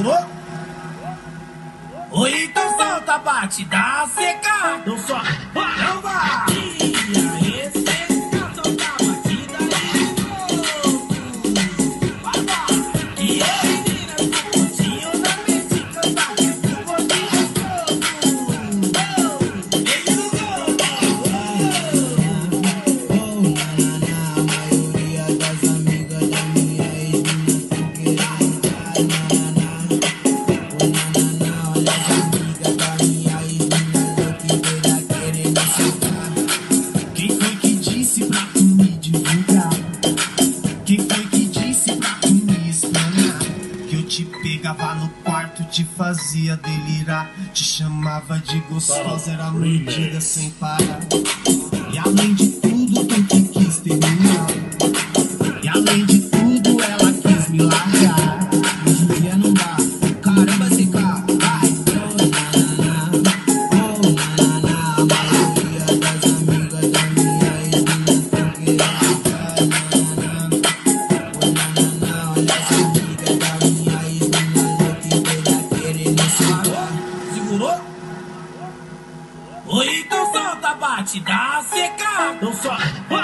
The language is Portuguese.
pulou? Ou então solta, bate, dá secada. Eu só te pegava no quarto, te fazia delirar. Te chamava de gostosa, era mordida sem parar. E além de tudo, tu que quis terminar. E além de tudo, ela quis me largar. Oi, então solta, bate, dá seca. Não solta.